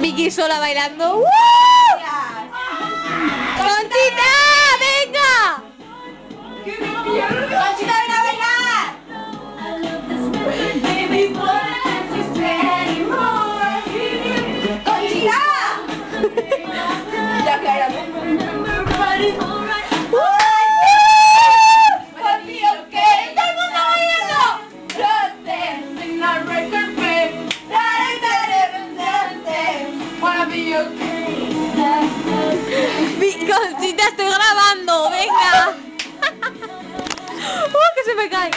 Vicky sola bailando. ¡Uh! ¡Conchita! ¡Venga! ¡Conchita, ven a bailar! ¡Conchita! Ya, Clara. Be okay. Vi- Conchita, estoy grabando. Venga. ¡Uh, que se me cae!